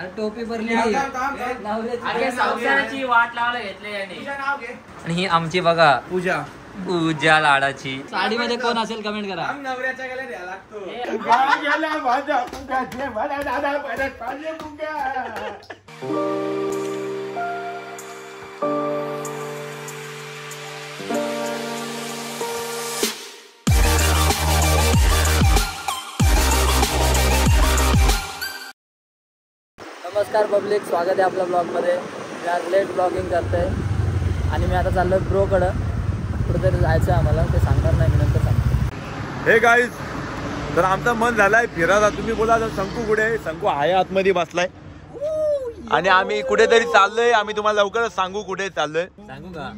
अरे टोपी भरली संसाराची वाट लावायला घेतली याने. आणि ही आमची बघा पूजा. पूजा लाडाची. साडीमध्ये कोण असेल कमेंट करा. आम नवऱ्याच्या गेल्या द्या लागतो. नमस्कार पब्लिक स्वागत आहे आपल्या ब्लॉगमध्ये. मी आज लेट ब्लॉगिंग करतोय. आणि मी आता चाललो ब्रोकडं. कुठेतरी जायचं आहे आम्हाला ते सांगणार नाही मी नंतर सांगतो. हे गाईज तर आमचं मन झालंय फिरायला. तुम्ही बोला तर शंकू कुठे आहे? शंकू आहे आतमध्ये बसलाय. आणि आम्ही कुठेतरी चाललोय. आम्ही तुम्हाला लवकरच सांगू कुठे चाललोय. सांगू का?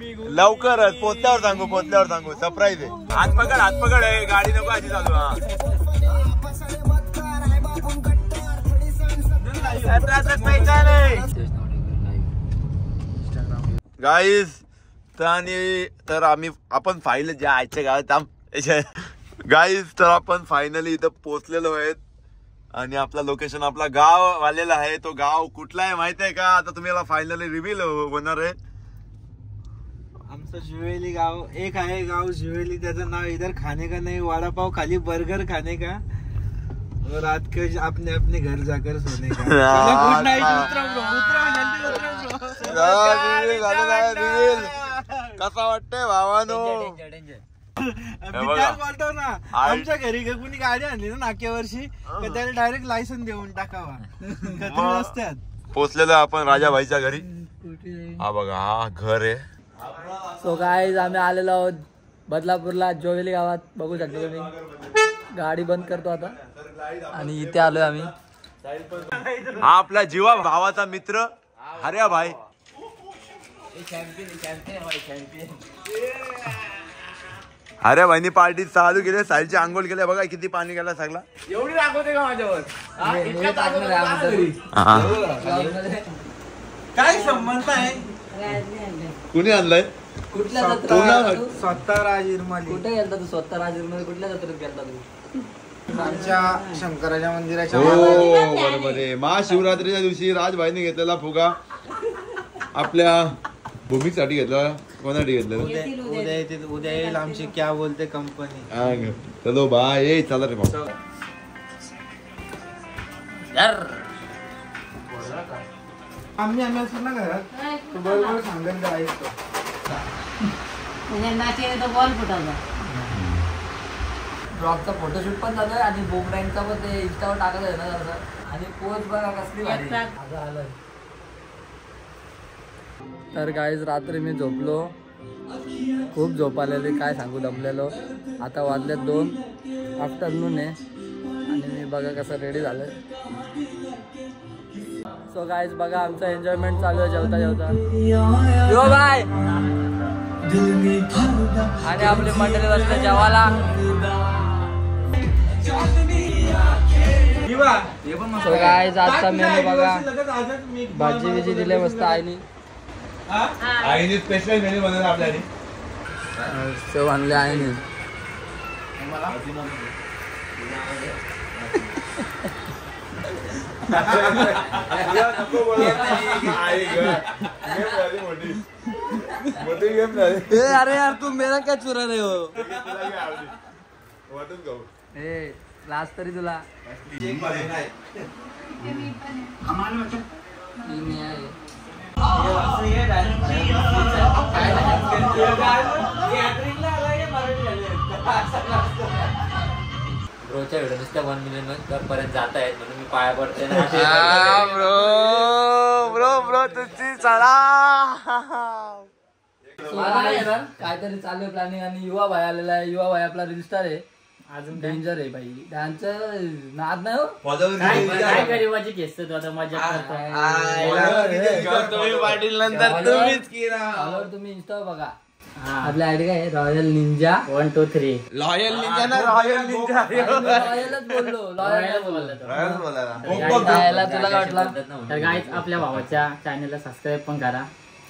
लवकरच पोचल्यावर सांगू पोचल्यावर सांगू. सरप्राईज आहे. हात पकड हात पकड. आहे गाडी नको अशी चालू हा. गाईज तर आणि तर आम्ही आपण फाईल ज्या आजच्या गावात गाईज तर आपण फायनली इथं पोचलेलो आहेत. आणि आपला लोकेशन आपला गाव आलेला आहे. तो गाव कुठला आहे माहीत आहे का? आता तुम्हाला फायनली रिव्हील होणार आहे. आमचं शिवेली गाव एक आहे. गाव शिवेली त्याचं नाव इधर खाने का नाही? वडापाव खाली बर्गर खाने का? और रात के अपने अपने घर जाकर सोने का। उतरा उतरा, जल्दी उतरा. कसा वाटतंय भावानो? बोलतो ना आमच्या घरी कुणी गाडी आणली ना नाक्यावर्षी का त्याला डायरेक्ट लायसन देऊन टाकावा. रस्त्यात? पोचलेलो आपण राजाभाईच्या घरी. हा बघा हा घर आहे. सो गाईज आम्ही आलेलो आहोत बदलापूरला जोवेली गावात. बघू शकता तुम्ही. गाडी बंद करतो आता. आणि इथे आलोय आम्ही. हा आपला जीवा भावाचा मित्र. हर्या भाई. अरे भाईनी पार्टी चालू केली साईलची आंघोळ केली. बघा किती पाणी गेला सगळा एवढी दाखवते का माझ्यावर. काय संबंध आहे? कुणी आणलंय? कुठल्या? स्वतः राज इरमाली. कुठे गेलता तू? स्वतः राजूरमध्ये कुठल्या जत्रेत गेलता तू? आमच्या शंकराच्या मंदिराच्या हो मागे. बरोबर आहे. महाशिवरात्रीच्या दिवशी राजभाईने घेतलेला फुगा आपल्या भूमीसाठी घेतला. कोणासाठी घेतलेला उद्या उद्या येते उद्या येईल आमची क्या बोलते कंपनी हा, चलो बाय. ये चला रे भाऊ. यार. आम्ही आम्ही असतो ना घरात. तो बरोबर सांगत जा ऐकतो. बॉल फुटायचा ब्लॉगचा फोटोशूट पण झालाय आणि बोगड्यांचा पण ते इंस्टावर टाकत आहे ना जरा. आणि पोच बघा कसली भारी. येतात. आता आलोय. तर गाईज रात्री मी झोपलो. खूप झोप आलेली काय सांगू दमलेलो. आता वाजले दोन. आफ्टरनून आहे. आणि मी बघा कसं रेडी झालंय. सो गाईज बघा आमचं एन्जॉयमेंट चालू आहे जेवता जेवता. यो बाय आणि आपली मंडळी बसते जेवायला. गाईज आजचा मेनू बघा. भाजी बिजी दिले मस्त आईनी. आईने स्पेशल मेन्यू बनवला आपल्याने. सेव आणले आईने. अरे यार तू मेरा काय चुरा रे हो? ए लास्ट तरी तुला. रोजच्या व्हिडिओ नुसत्या वन मिलियन पर्यंत जात आहेत म्हणून मी पाया पडते ना. ब्रो ब्रो ब्रो तुझी guys, काहीतरी चालू आहे प्लॅनिंग आणि युवा भाई आलेला आहे युवा भाई आपला रील स्टार आहे अजून डेंजर आहे भाई त्यांचं नाद नाही हो. काय काय गरीबाची केस तू आता? मजा करतो. पाटील नंतर तुम्हीच Follower तुम्ही इंस्टा बघा. आपल्या आयडी काय royal ninja one two three loyal ninja ना रॉयल निंजा रॉयलच बोललो. रॉयल यायला तुला वाटलं तर गाईच आपल्या भावाच्या चॅनलला सबस्क्राईब पण करा.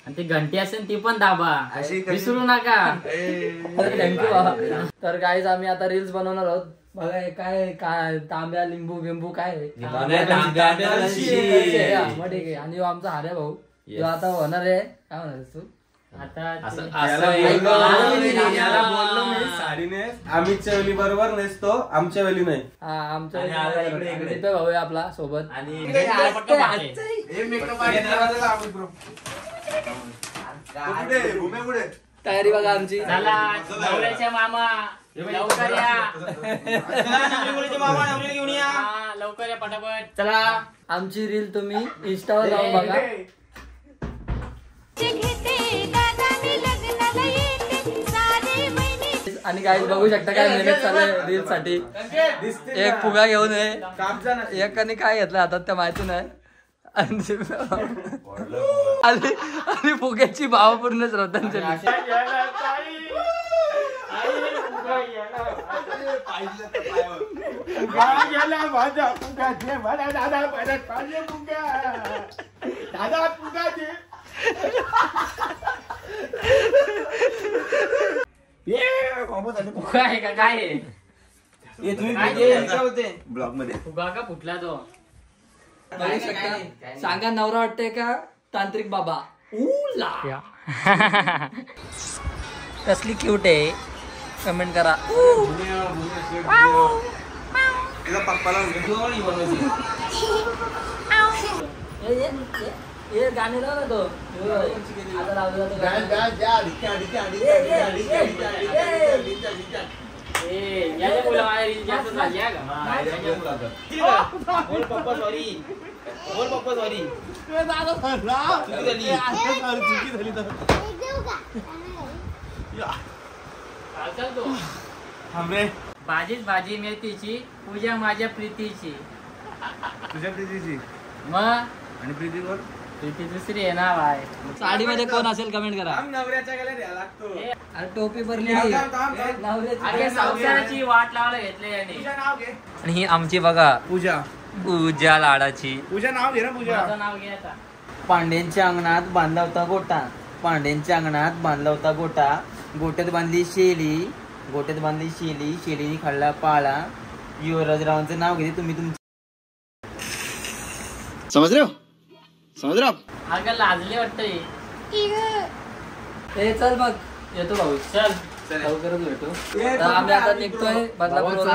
आणि ती घंटी असेल ती पण दाबा. विसरू नका. थँक्यू तर गाईज आम्ही आता रील्स बनवणार आहोत. बघा काय काय तांब्या लिंबू बिंबू काय मग ठीक आहे. आणि आमचा हार्या भाऊ. तो आता होणार आहे. काय होणार तू? आम्हीच्या वेळी बरोबर नेसतो आमच्या वेळी नाही. हा आमच्या भाऊ आहे आपला सोबत. आणि तयारी बघा आमची. नवऱ्याच्या मामा लवकर या. हा, लवकर या पटापट. चला. आमची रील तुम्ही इंस्टावर जाऊन बघा. आणि गाईज बघू शकता काय मेहनत चालू आहे रील साठी एक फुगा घेऊन ये. एकाने काय घेतलं हातात त्या माहिती नाही. आणि आणि- फुग्याची भावपूर्ण श्रद्धांजली. फुगा आहे का? काय आहे? ब्लॉगमध्ये फुगा का फुटला तो? बघू शकता. सांगा नवरा वाटतंय का? तांत्रिक बाबा. उला कसली क्यूट आहे. कमेंट करा. गाणे लाव ना तो. आता ए, याच्या मुलं माझ्या रील जास्त झाली आहे का? हा, याच्या मुलं. चालतं तो. भाजीच भाजी मेथीची पूजा माझ्या प्रीतीची तुझ्या प्रीतीची मग आणि प्रीती कोण प्रीती दुसरी आहे ना बाय साडीमध्ये कोण असेल कमेंट करा नवऱ्याच्या गेल्या द्या लागतो अरे टोपी भरली संसाराची वाट लावायला घेतली याने. आणि ही आमची बघा पूजा. पूजा लाडाची. पूजा नाव घे ना पूजा. नाव घे आता. पांड्यांच्या अंगणात बांधला होता गोटा. पांड्यांच्या अंगणात बांधला होता गोटा. गोट्यात बांधली शेली. गोट्यात बांधली शेली. शेलीने खाल्ला पाळा. युवराजरावांचं नाव घेते तुम्ही तुमचं. समज रे हो? समज रे हो? अगं लाजले वाटतं हे. चल बघ. येतो भाऊ चल. लवकरच भेटू. तर आम्ही आता निघतोय बदलापूर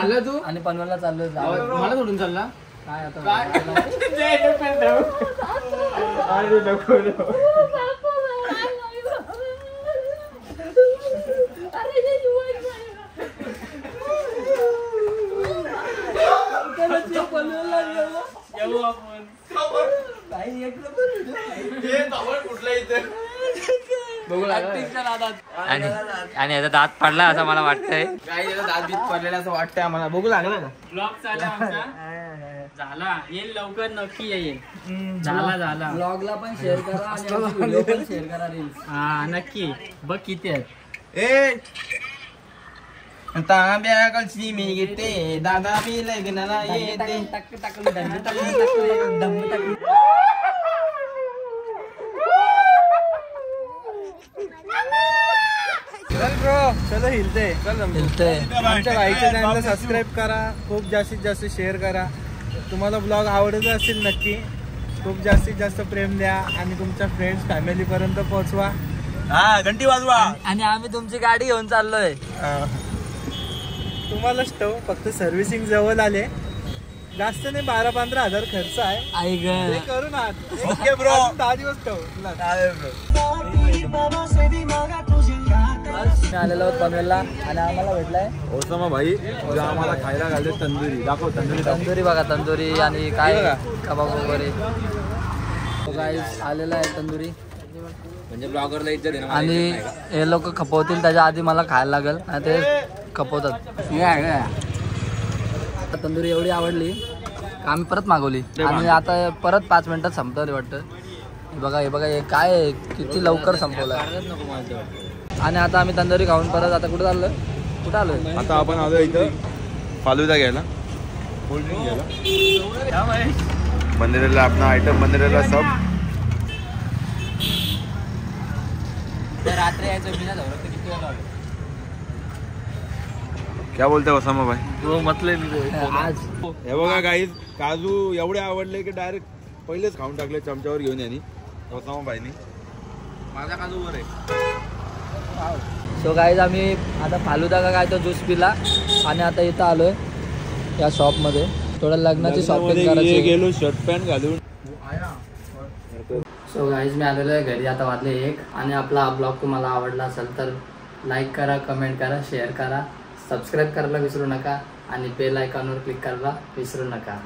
आणि पनवेलला चाललोय जावं. मला सोडून चालला? काय आता आपण. नादात. आणि आणि याचा दात पडला असं मला वाटतंय काही दात बीत पडलेला असं वाटतंय आम्हाला बघू लागलं का ब्लॉग झाला येईल लवकर नक्की येईल झाला झाला ब्लॉगला पण शेअर करा आणि व्हिडिओ पण शेअर करा रील्स हा नक्की बघ किती आहेत ए मी घेते दादा मी लग्नाला येते टक टाकली धंदे टाकली टाकली धम्म टाकली चल ब्रो चलो हिलते. हिलतंय. आमच्या भाईच्या चॅनलला सबस्क्राईब करा. खूप जास्तीत जास्त शेअर करा. तुम्हाला ब्लॉग आवडत असतील नक्की खूप जास्तीत जास्त प्रेम द्या आणि तुमच्या फ्रेंड्स फॅमिली पर्यंत पोहोचवा. हा घंटी वाजवा. आणि आम्ही तुमची गाडी घेऊन चाललोय. तुम्हाला स्टव फक्त सर्व्हिसिंग जवळ आले. जास्त नाही बारा पंधरा हजार खर्च आहे. आई ते ग करू ना. ओके ब्रो दहा दिवस ठेव. आलेलो आहोत पनवेलला आणि आम्हाला भेटलाय ओसामा भाई आम्हाला खायला घालते तंदुरी. दाखव तंदुरी तंदुरी बघा तंदुरी आणि काय कबाब वगैरे. गाईस आलेला आहे तंदुरी. म्हणजे ब्लॉगरला इज्जत आणि हे लोक खपवतील त्याच्या आधी मला खायला लागेल आणि ते खपवतात. तंदुरी एवढी आवडली आम्ही परत मागवली. आणि आता परत पाच मिनिटात संपतं वाटतं. हे बघा हे बघा हे काय? किती लवकर संपवलं आणि आता आम्ही तंदुरी खाऊन परत आता कुठं चाललोय? कुठं आलोय? आता आपण आलो इथं फालुदा घ्यायला. बंदरेला आपला आयटम बंदरेला सब. रात्री क्या बोलते ओसामा भाई? आज हे बघा गाईज काजू एवढे आवडले की डायरेक्ट पहिलेच खाऊन टाकले चमच्यावर घेऊन यांनी ओसामा भाईनी. माझा काजू वर आहे. सो गाईज आम्ही आता फालुदा का काय तो ज्यूस पिला आणि आता इथं आलोय या शॉपमध्ये थोडं लग्नाची शॉपिंग करायची गेलो शर्ट पॅन्ट घालून. सो गाईज मी आलेलो आहे घरी. आता वाजले एक आणि आपला हा ब्लॉग तुम्हाला आवडला असेल तर लाईक करा कमेंट करा शेअर करा. सबस्क्राईब करायला विसरू नका आणि बेल आयकॉनवर क्लिक करायला विसरू नका.